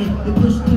You push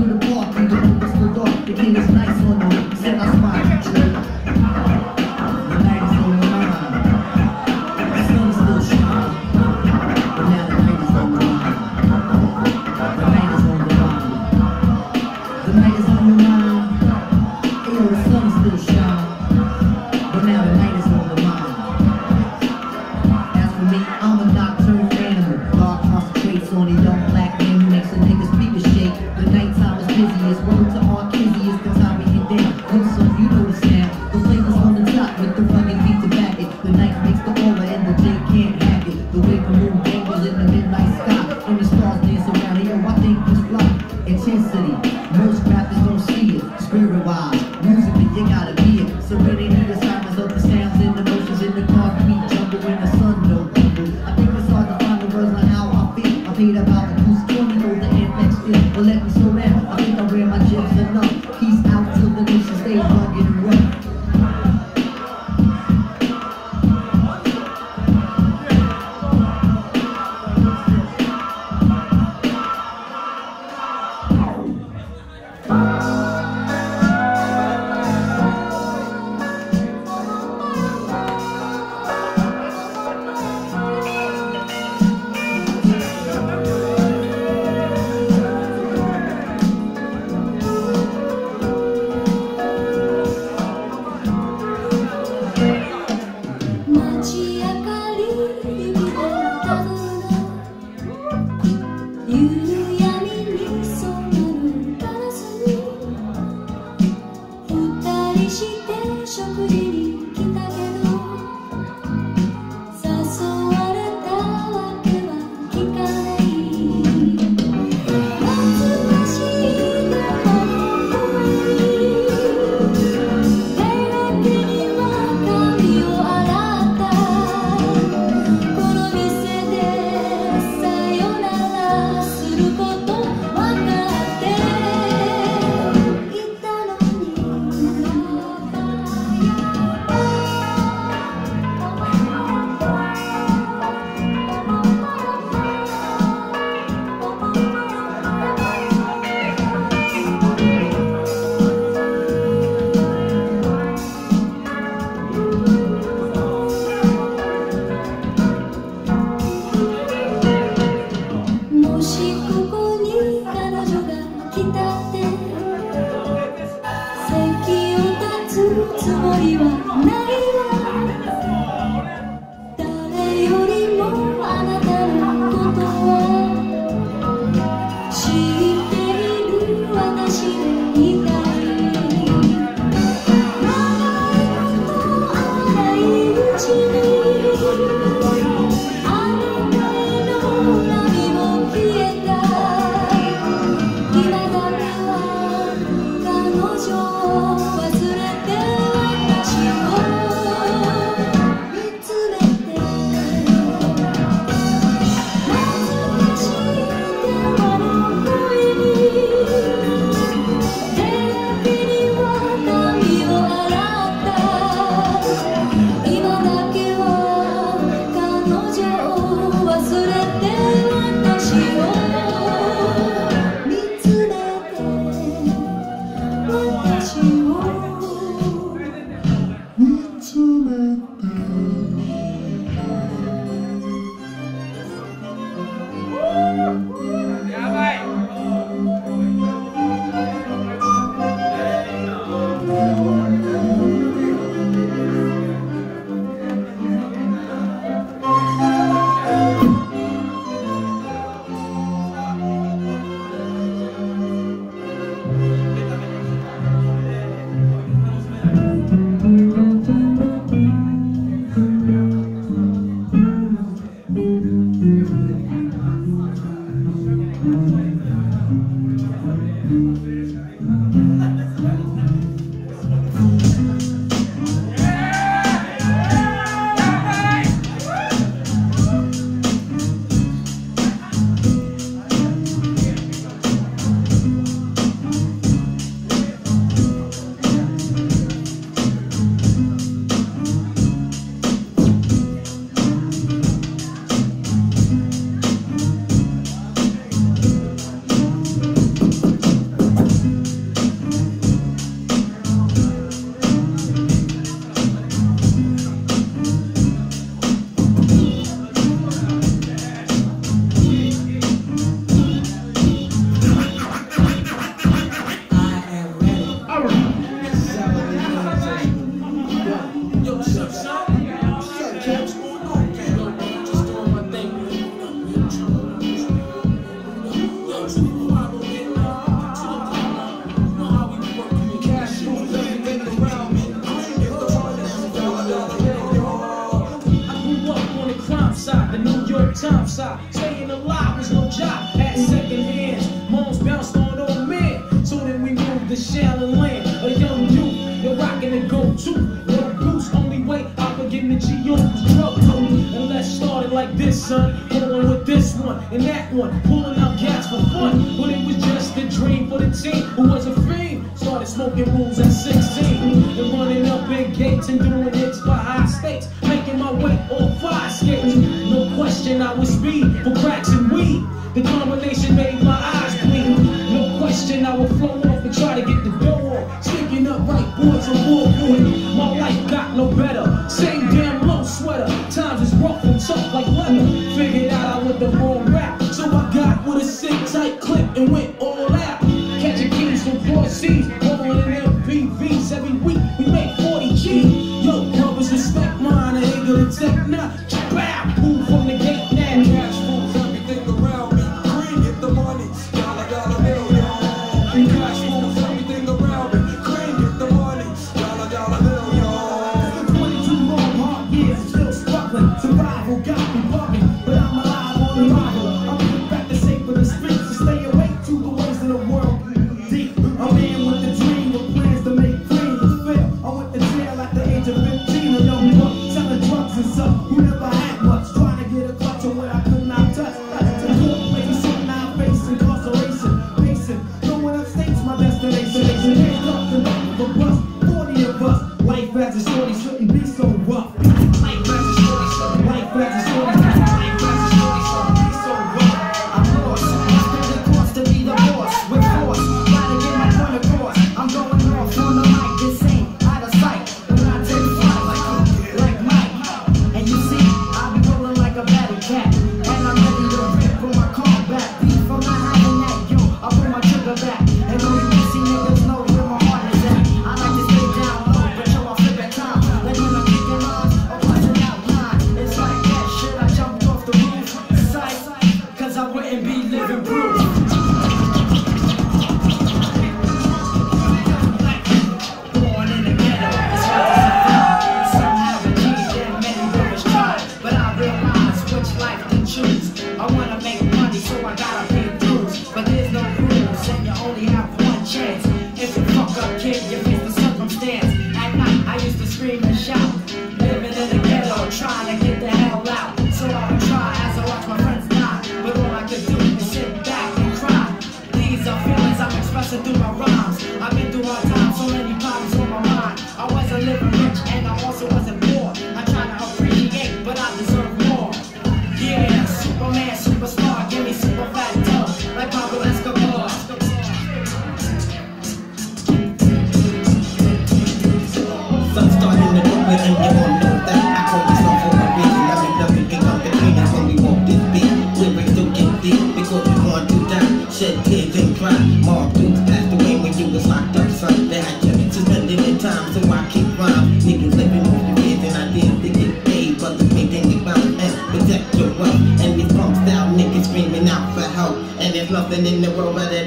There's in the world better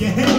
your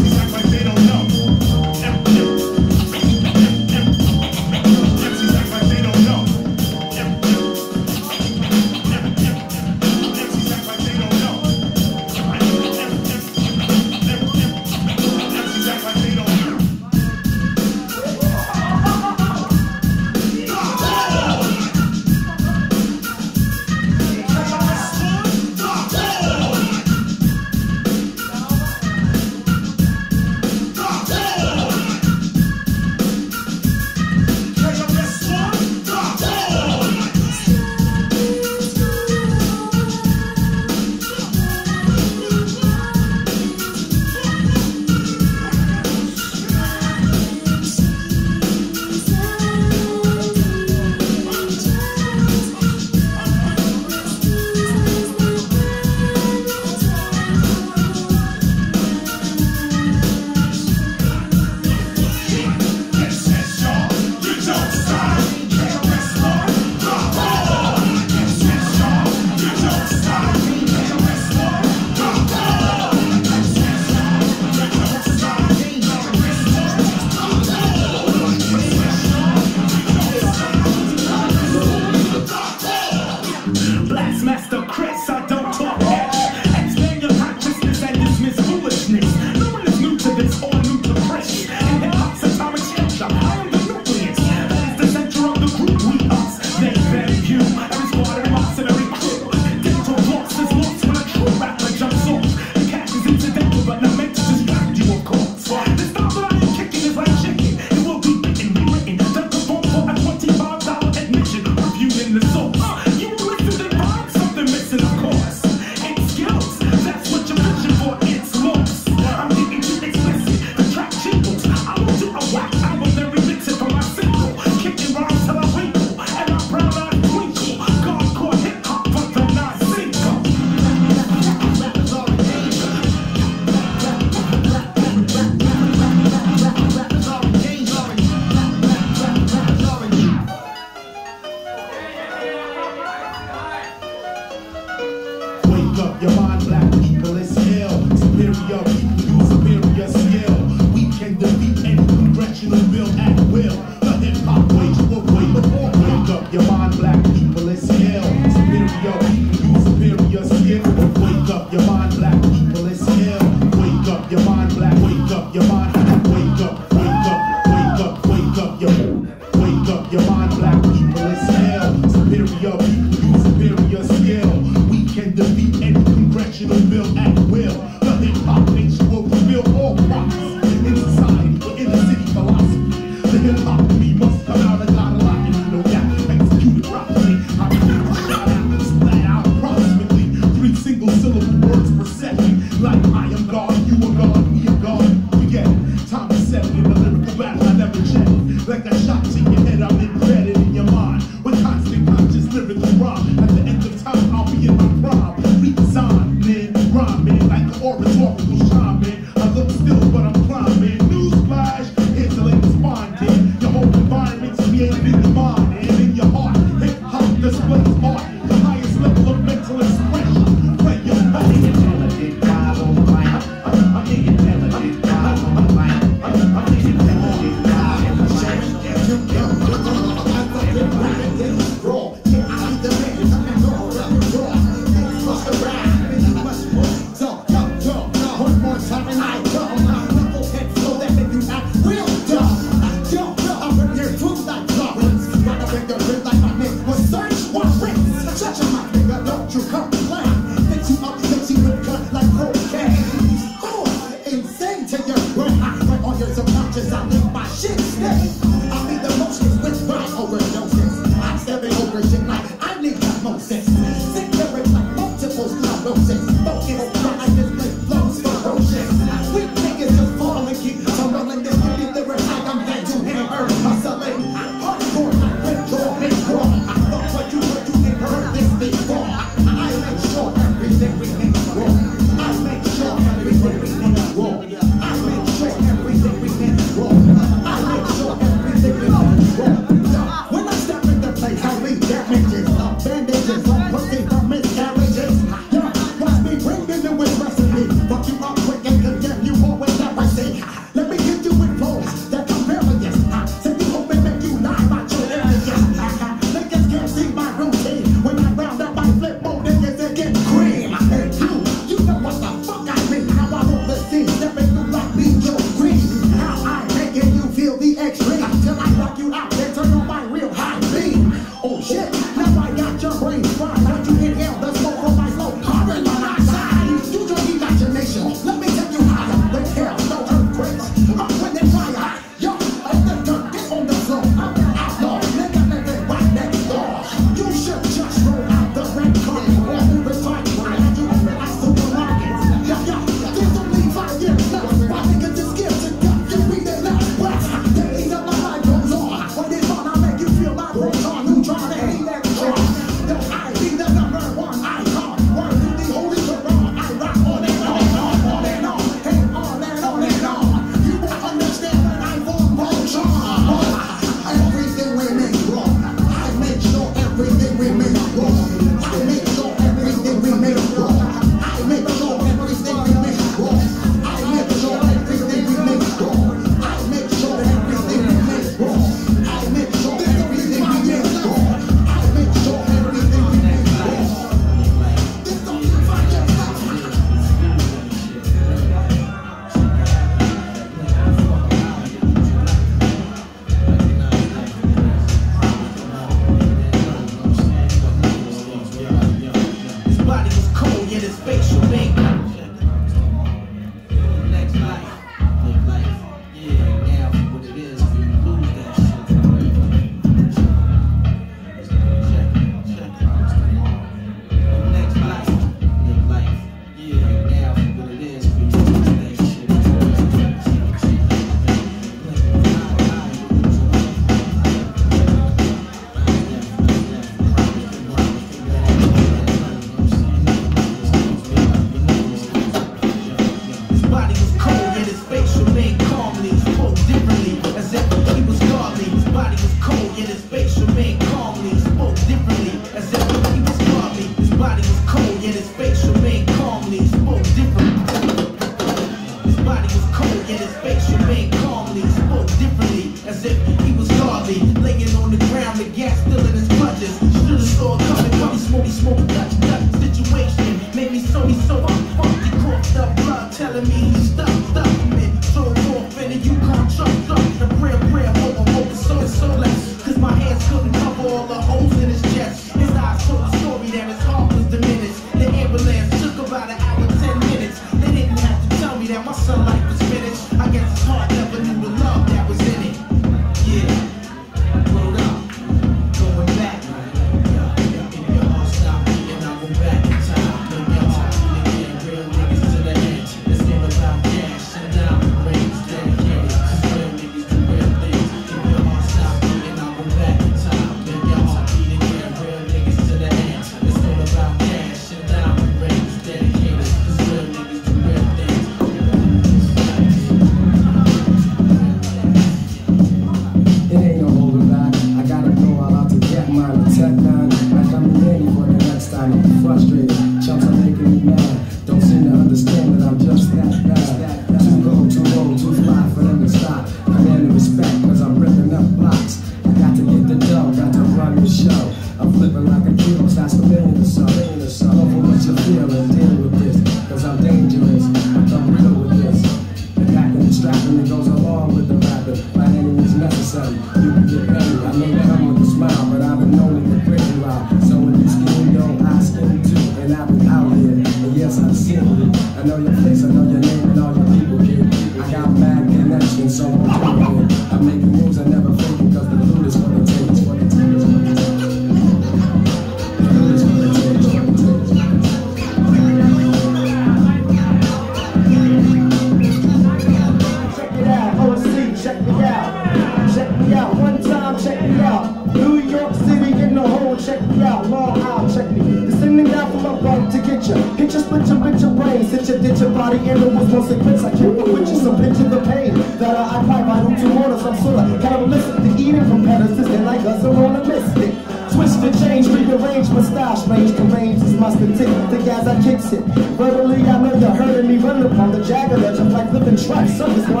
like living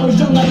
to walk.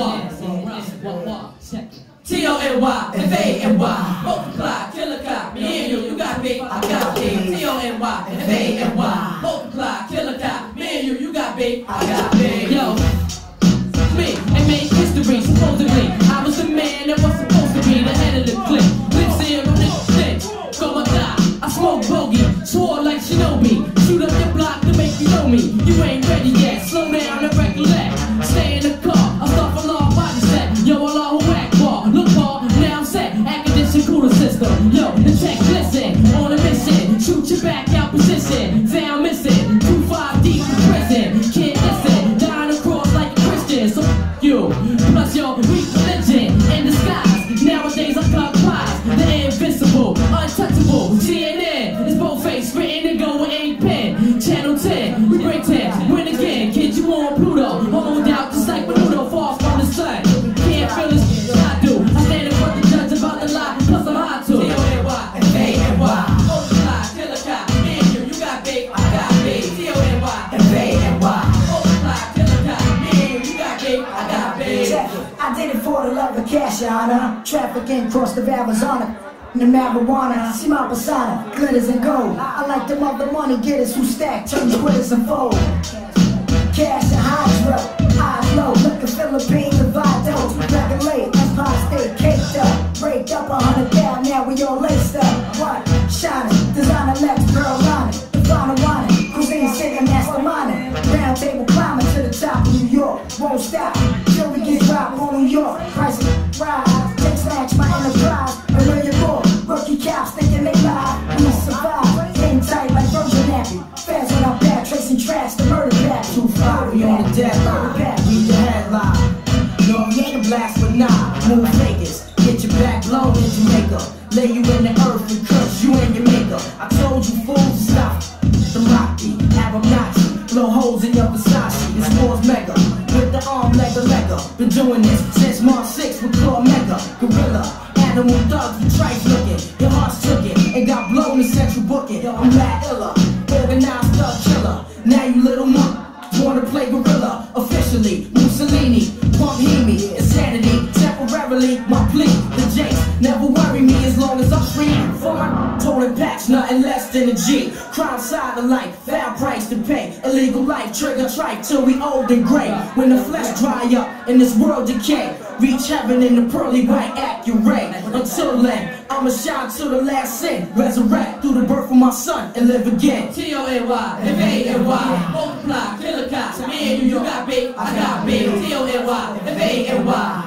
Y. T O N Y F A N Y. persona, glitters and gold. I like them other money getters who stack, turn quitters and fold. Cash and hydro, high low, look at Philippines, the Vados, regulate, empire stay caked up, break up a hundred down, now we all laced up. What? Shining, designer left, girl lining, the final whining, cuisine singer, masterminding, round table climbing to the top of New York, won't stop, till we get dropped on New York. fight till we old and gray. When the flesh dry up and this world decay. Reach heaven in the pearly white accurate. Until then, I'ma shout till the last sin. Resurrect through the birth of my son and live again. T-O-N-Y, F-A-N-Y, multiply, killer cops. and you got big, I got big. T-O-N-Y, F-A-N-Y,